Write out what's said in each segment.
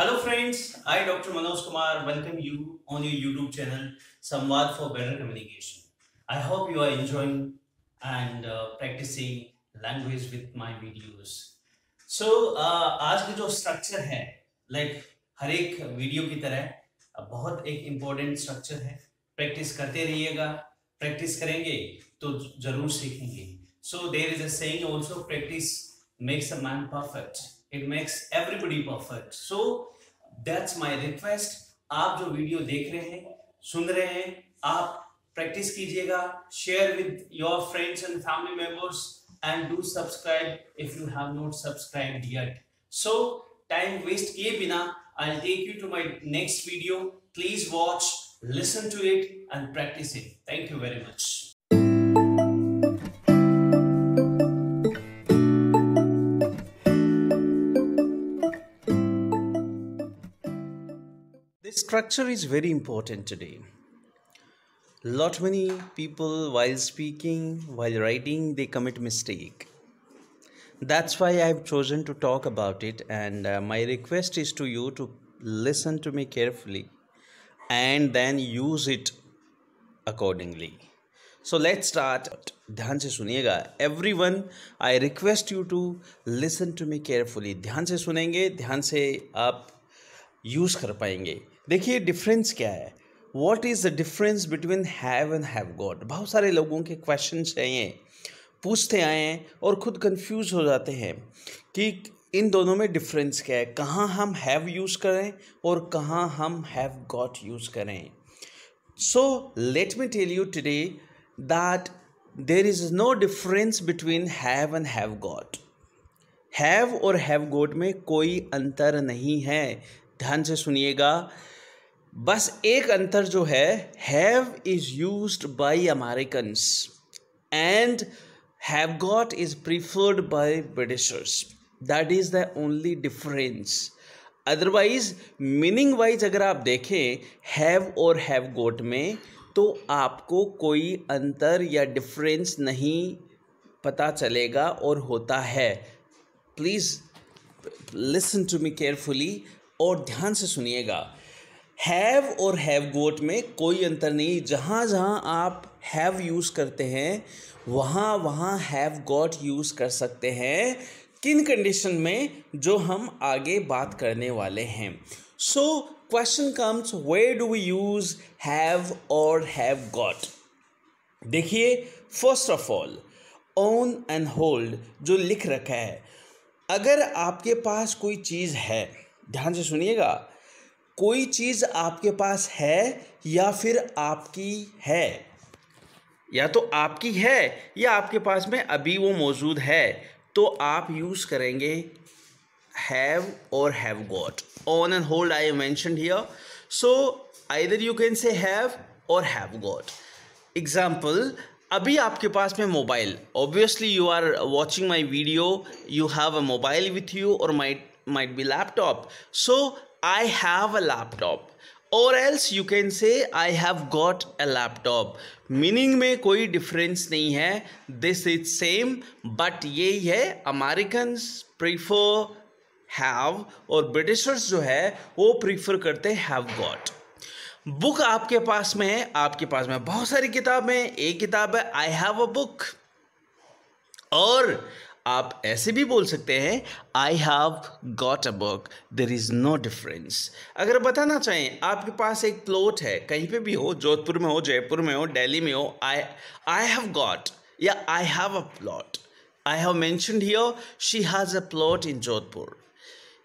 Hello friends I doctor Manoj Kumar welcome you on your YouTube channel Samvad for better communication I hope you are enjoying and practising language with my videos so आज की जो structure है like हर एक video की तरह बहुत एक important structure है। प्रैक्टिस करते रहिएगा प्रैक्टिस करेंगे तो ज़रूर सीखेंगे। सो देर इज़ अंग also practice makes a man perfect it makes everybody perfect so that's my request आप जो वीडियो देख रहे हैं, सुन रहे हैं, आप प्रैक्टिस कीजिएगा share with your friends and family members and do subscribe if you have not subscribed yet so time waste किए बिना I take you to my next video please watch listen to it and practice it. Thank you very much. This structure is very important today. Lot many people while speaking, while writing, they commit mistake. That's why I've chosen to talk about it and uh, my request is to you to listen to me carefully and then use it accordingly. So let's start. ध्यान से सुनिएगा everyone I request you to listen to me carefully ध्यान से सुनेंगे ध्यान से आप use कर पाएंगे देखिए डिफरेंस क्या है? What is the difference between have and have got बहुत सारे लोगों के क्वेश्चन हैं ये। पूछते आए हैं और ख़ुद कंफ्यूज हो जाते हैं कि इन दोनों में डिफरेंस क्या है? कहाँ हम हैव यूज़ करें और कहाँ हम हैव गॉट यूज़ करें? So let me tell you today that there is no difference between have and have got have और हैव गॉट में कोई अंतर नहीं है। ध्यान से सुनिएगा। बस एक अंतर जो है have is used by Americans and have got is preferred by Britishers that is the only difference otherwise meaning wise अगर आप देखें हैव और हैव गोट में तो आपको कोई अंतर या डिफरेंस नहीं पता चलेगा और होता है। Please listen to me carefully और ध्यान से सुनिएगा। हैव और हैव गोट में कोई अंतर नहीं। जहाँ जहाँ आप हैव यूज़ करते हैं, वहाँ वहाँ हैव गॉट यूज़ कर सकते हैं किन कंडीशन में जो हम आगे बात करने वाले हैं। So question comes why do we use have और हैव गॉट देखिए first of all own and hold जो लिख रखा है। अगर आपके पास कोई चीज़ है, ध्यान से सुनिएगा कोई चीज़ आपके पास है या फिर आपकी है? या तो आपकी है या आपके पास में अभी वो मौजूद है तो आप यूज़ करेंगे हैव और have got on and hold I mention here so either you can say have और हैव गॉट एग्ज़ाम्पल अभी आपके पास में mobile obviously you are watching my video you have a mobile with you और might might be laptop. So i have a laptop. और else you can say I have got a laptop meaning में कोई difference नहीं है. This is same but ये है American prefer have और Britishers जो है, वो प्रीफर करते हैव गॉट बुक आपके पास में है. आपके पास में बहुत सारी किताबें एक किताब है आई हैव अ बुक और आप ऐसे भी बोल सकते हैं I have got a book there is no difference अगर बताना चाहें, आपके पास एक प्लॉट है, कहीं पे भी हो, जोधपुर में हो, जयपुर में हो, दिल्ली में हो आई आई हैव गॉट या I have a plot I have mentioned here she has a plot in Jodhpur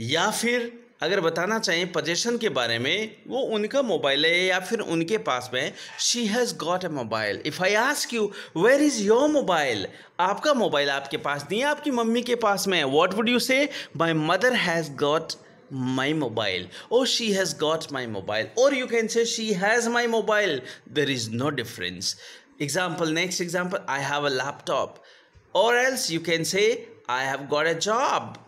या फिर अगर बताना चाहें पजेशन के बारे में, वो उनका मोबाइल है या फिर उनके पास में she has got a mobile if I ask you where is your mobile आपका मोबाइल आपके पास नहीं है, आपकी मम्मी के पास में what would you say my mother has got my mobile or she has got my mobile और you can say she has my mobile there is no difference example next example I have a laptop और else you can say I have got a job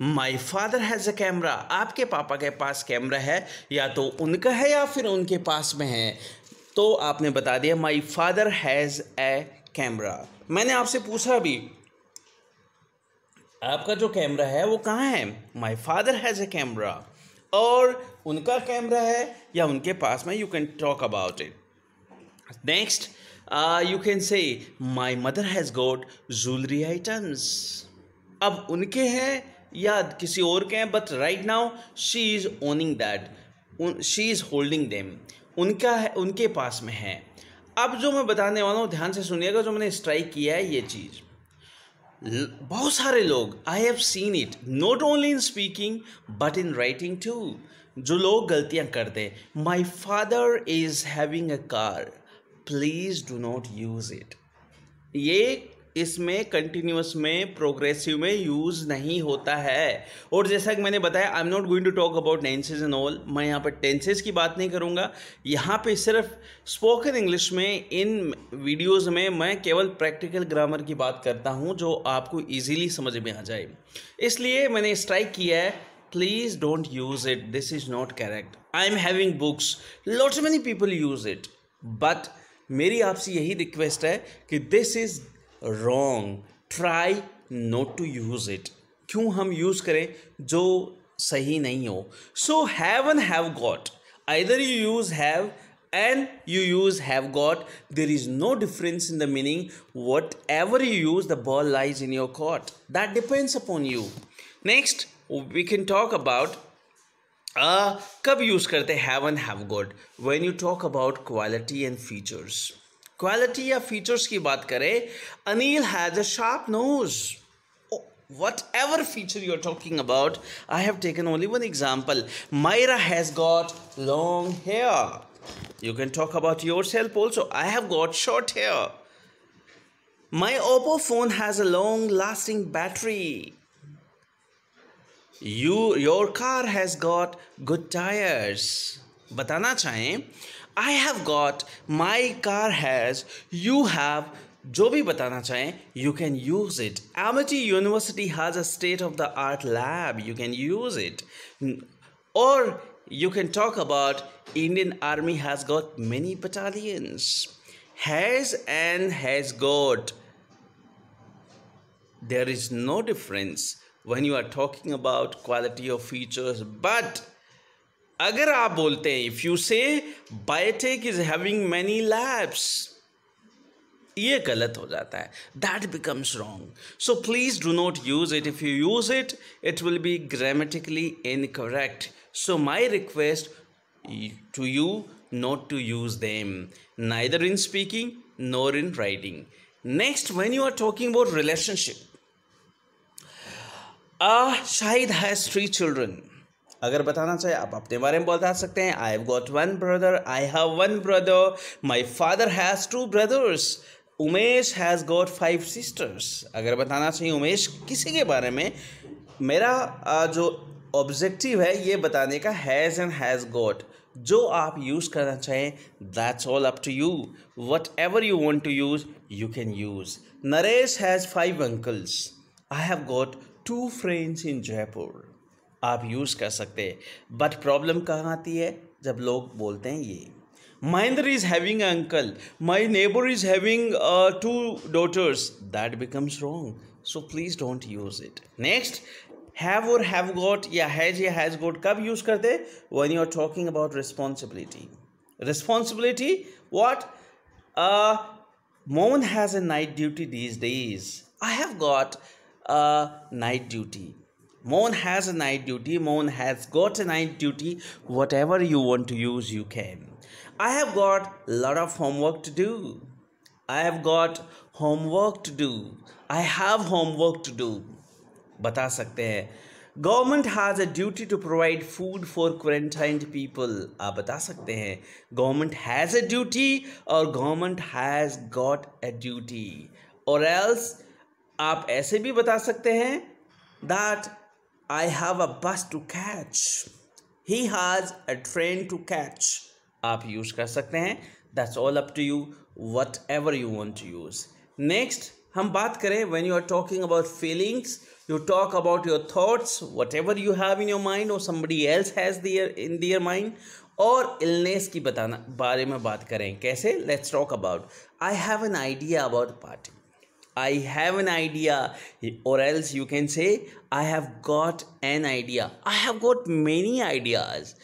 my father has a camera आपके पापा के पास camera है, या तो उनका है, या फिर उनके पास में है। तो आपने बता दिया my father has a camera मैंने आपसे पूछा अभी आपका जो कैमरा है, वो कहाँ है? My father has a camera और उनका कैमरा है, या उनके पास में? You can talk about it next you can say my mother has got jewellery items अब उनके हैं या किसी और के हैं but right now she is owning that she is holding them उनका है, उनके पास में है. अब जो मैं बताने वाला हूँ, ध्यान से सुनिएगा, जो मैंने स्ट्राइक किया है, ये चीज़. बहुत सारे लोग I have seen it not only in speaking but in writing too जो लोग गलतियाँ करते my father is having a car please do not use it ये इसमें कंटिन्यूस में प्रोग्रेसिव में यूज़ नहीं होता है। और जैसा कि मैंने बताया I am not going to talk about tenses and all मैं यहाँ पर टेंसेज की बात नहीं करूँगा। यहाँ पे सिर्फ़ स्पोकन इंग्लिश में, इन वीडियोस में मैं केवल प्रैक्टिकल ग्रामर की बात करता हूँ, जो आपको ईजीली समझ में आ जाए। इसलिए मैंने स्ट्राइक किया है please don't use it this is not correct I am having books lots many people use it but मेरी आपसे यही रिक्वेस्ट है कि this is wrong try not to use it क्यों हम यूज़ करें? जो सही नहीं हो। So have and have got either you use have and you use have got there is no difference in the meaning whatever you use the ball lies in your court that depends upon you next we can talk about कब use करते have and have got when you talk about quality and features quality या features की बात करें Anil has a sharp nose whatever feature you are talking about I have taken only one example Myra has got long hair you can talk about yourself also I have got short hair my Oppo phone has a long lasting battery you your car has got good tyres बताना चाहें I have got my car has you have जो भी बताना चाहें you can use it Amity University has a state of the art lab you can use it और you can talk about indian army has got many battalions has and has got there is no difference when you are talking about quality of features but अगर आप बोलते हैं if you say biotech is having many labs ये गलत हो जाता है। That becomes wrong so please do not use it if you use it it will be grammatically incorrect so my request to you not to use them neither in speaking nor in writing next when you are talking about relationship Shahid has three children अगर बताना चाहे, आप अपने बारे में बता सकते हैं। I have got one brother I have one brother my father has two brothers Umesh has got five sisters अगर बताना चाहिए उमेश किसी के बारे में, मेरा जो ऑब्जेक्टिव है ये बताने का हैज़ एंड हैज़ गॉट जो आप यूज़ करना चाहें that's all up to you whatever you want to use you can use Naresh has five uncles I have got two friends in Jaipur आप यूज़ कर सकते बट प्रॉब्लम कहाँ आती है? जब लोग बोलते हैं ये। Mahendra is having uncle my neighbour is having two daughters that becomes wrong so please don't use it next have और हैव गॉट या हैज़ या हैज़ गॉट कब यूज़ करते when you are talking about responsibility responsibility what Mohan has a night duty these days I have got night duty Moon has a night duty. Moon has got a night duty. Whatever you want to use, you can. I have got a lot of homework to do. I have got homework to do. I have homework to do. बता सकते हैं government has a duty to provide food for quarantined people आप बता सकते हैं government has a duty और government has got a duty और else आप ऐसे भी बता सकते हैं that I have a bus to catch. He has a train to catch. आप यूज़ कर सकते हैं। That's all up to you whatever you want to use next हम बात करें when you are talking about feelings you talk about your thoughts whatever you have in your mind और somebody else has their in their mind और illness की बताना, बारे में बात करें। कैसे? Let's talk about I have an idea about party I have an idea, or else you can say, I have got an idea. I have got many ideas.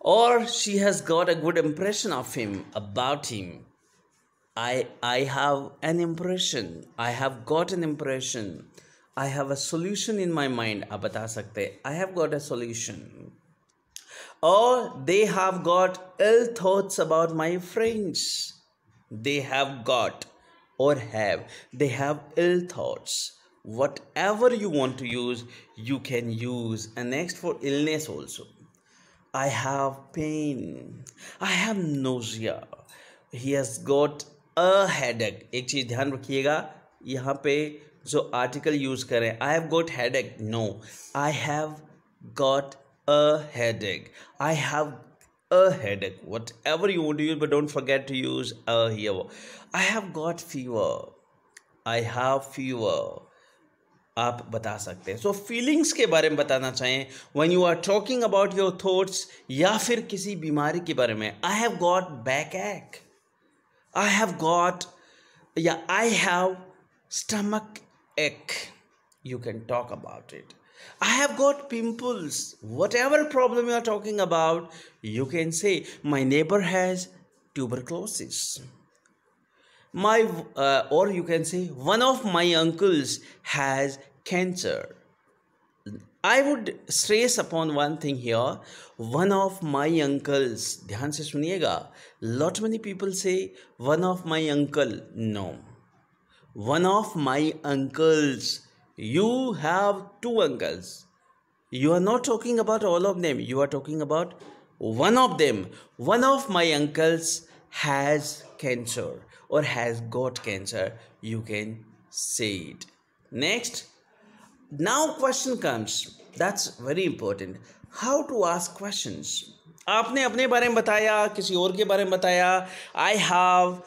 Or she has got a good impression of him, about him. I, I have an impression. I have got an impression. I have a solution in my mind. आप बता सकते I have got a solution. Or they have got ill thoughts about my friends. They have got or have they have ill thoughts whatever you want to use you can use and next for illness also i have pain i have nausea he has got a headache एक चीज़ ध्यान रखिएगा यहाँ पे जो article use करें I have got headache no I have got a headache I have A headache whatever you want to use but don't forget to use a here i have got fever. I have fever. आप बता सकते हैं। सो so, feelings के बारे में बताना चाहें when you are talking about your thoughts या फिर किसी बीमारी के बारे में आई हैव गॉट बैक एक आई हैव गॉट या I have stomach ache you can talk about it I have got pimples. Whatever problem you are talking about, you can say, My neighbor has tuberculosis. My, uh, or you can say, One of my uncles has cancer. I would stress upon one thing here. One of my uncles, ध्यान से सुनिएगा lot many people say one of my uncle no one of my uncles you have two uncles. You are not talking about all of them. You are talking about one of them. One of my uncles has cancer or has got cancer. You can say it. Next, now question comes. That's very important. How to ask questions. आपने अपने बारे में बताया किसी और के बारे में बताया I have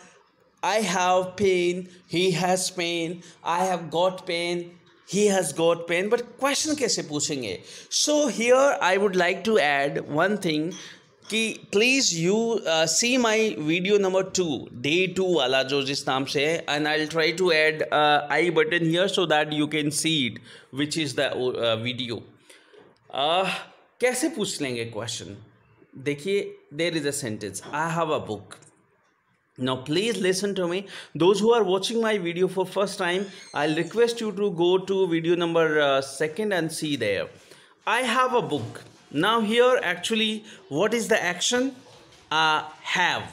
I have pen he has pen I have got pen he has got pain, but question कैसे पूछेंगे? So here I would like to add one thing कि please you see my video number two day two वाला जो जिस नाम से है and I try to add I button here so that you can see it which is the video कैसे पूछ लेंगे क्वेश्चन देखिए there is a sentence I have a book now please listen to me those who are watching my video for first time i'll request you to go to video number uh, second and see there i have a book now here actually what is the action uh, have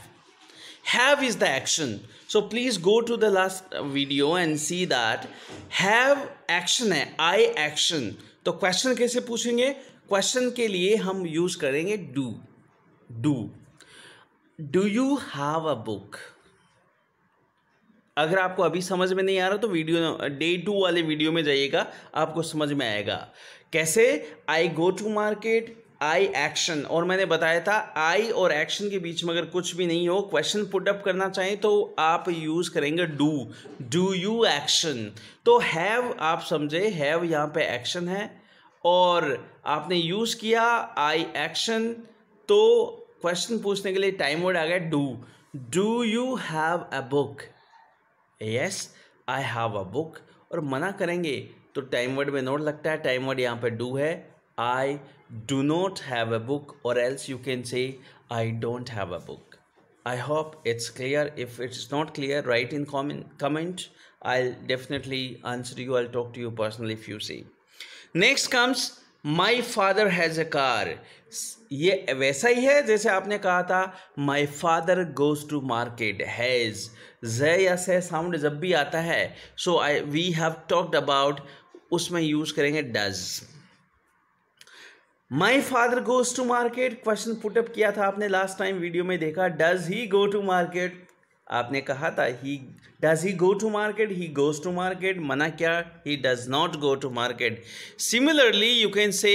have is the action so please go to the last video and see that have action hai i action तो question कैसे पूछेंगे question के लिए हम use करेंगे do do do you have a book अगर आपको अभी समझ में नहीं आ रहा तो वीडियो डे टू वाले वीडियो में जाइएगा, आपको समझ में आएगा। कैसे? I go to market I action और मैंने बताया था आई और एक्शन के बीच में अगर कुछ भी नहीं हो क्वेश्चन पुट अप करना चाहें तो आप यूज़ करेंगे डू डू यू एक्शन तो हैव आप समझे हैव यहाँ पे एक्शन है। और आपने यूज़ किया आई एक्शन तो क्वेश्चन पूछने के लिए टाइम वर्ड आ गया do. Do you have a book? Yes I have a book और मना करेंगे तो टाइम वर्ड में नोट लगता है, टाइम वर्ड यहाँ पे डू है। I do not have a book और else you can say I don't have a book I hope it's clear if it's not clear write in comment I definitely answer you I talk to you personally if you see next comes my father has a car ये वैसा ही है जैसे आपने कहा था my father goes to market has z या से साउंड जब भी आता है so I we have talked about उसमें यूज़ करेंगे does my father goes to market question put up किया था आपने लास्ट टाइम वीडियो में देखा does he go to market आपने कहा था he does he go to market he goes to market मना क्या? He does not go to market similarly you can say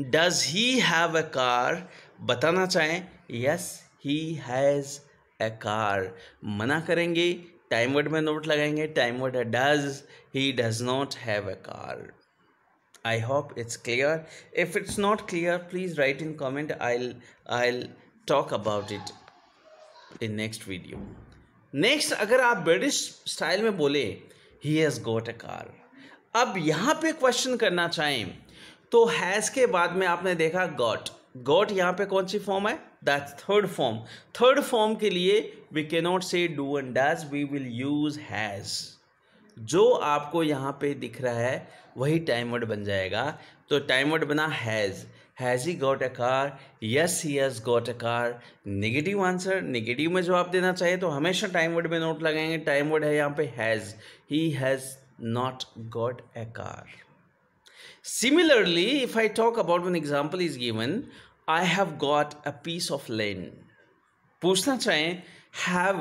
does he have a car बताना चाहें yes he has a car मना करेंगे time word में note लगाएँगे time word है does he does not have a car I hope it's clear if it's not clear please write in comment I I talk about it in next video next अगर आप British style में बोले he has got a car अब यहाँ पे question करना चाहें तो हैज़ के बाद में आपने देखा गॉट गॉट यहाँ पे कौन सी फॉर्म है? That's third form third form के लिए we can not say do and does we will use has जो आपको यहाँ पे दिख रहा है, वही टाइम वर्ड बन जाएगा. तो टाइम वर्ड बना has has he got a car yes he has got a car negative answer negative में जवाब देना चाहिए तो हमेशा टाइम वर्ड में नोट लगाएँगे। टाइम वर्ड है यहाँ पे has he has not got a car Similarly, if I talk about one example is given, I have got a piece of land. पूछना चाहें have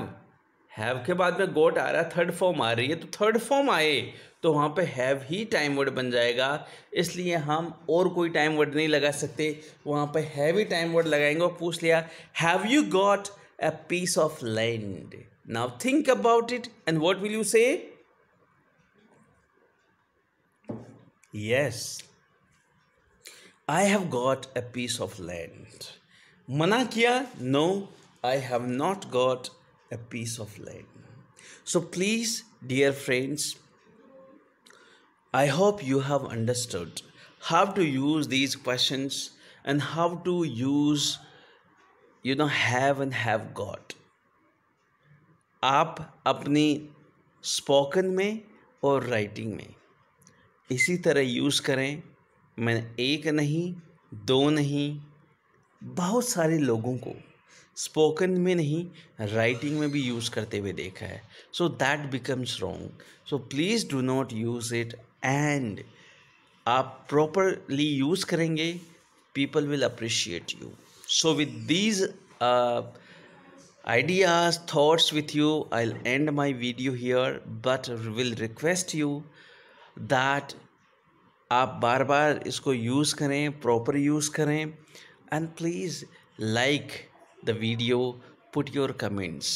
have के बाद में गोट आ रहा है थर्ड फॉर्म आ रही है तो थर्ड फॉर्म आए। तो वहाँ पे हैव ही टाइम वर्ड बन जाएगा। इसलिए हम और कोई टाइम वर्ड नहीं लगा सकते। वहाँ पे हैव ही टाइम वर्ड लगाएँगे और पूछ लिया have you got a piece of land now think about it and what will you say yes I have got a piece of land मना किया no I have not got a piece of land so please dear friends, I hope you have understood how to use these questions and how to use, you know, have and have got. आप अपनी spoken में और writing में। इसी तरह use करें। मैंने एक नहीं दो नहीं बहुत सारे लोगों को स्पोकन में नहीं राइटिंग में भी यूज़ करते हुए देखा है। So that becomes wrong so please do not use it and आप प्रॉपरली यूज़ करेंगे people will appreciate you so with these ideas, thoughts with you, i'll end my video here, but will request you that आप बार बार इसको use करें proper use करें and please like the video put your comments